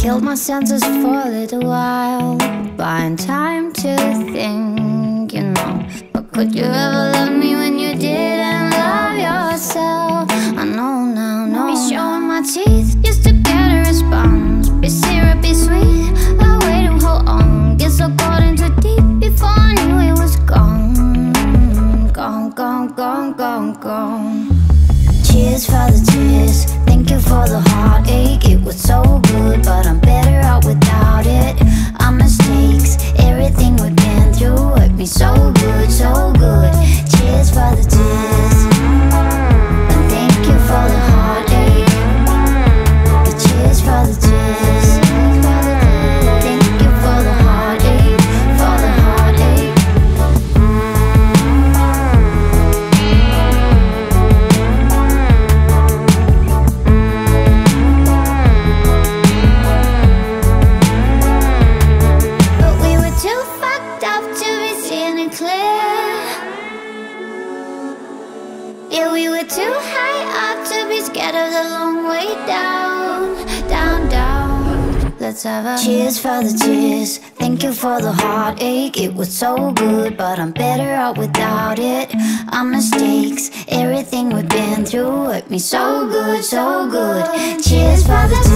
Killed my senses for a little while, buying time to think, you know. But could you ever love me when you didn't love yourself? I know now, no. Me showing my teeth used to get a response. Be syrupy sweet, I wait to hold on. Get so caught into deep before I knew it was gone, gone, gone, gone, gone, gone. Cheers for the tears, thank you for the heartache. Good, so Yeah, we were too high up to be scared of the long way down, down, down. Let's have a cheers for the tears. Thank you for the heartache. It was so good, but I'm better out without it. Our mistakes, everything we've been through hurt me so good, so good. Cheers for the.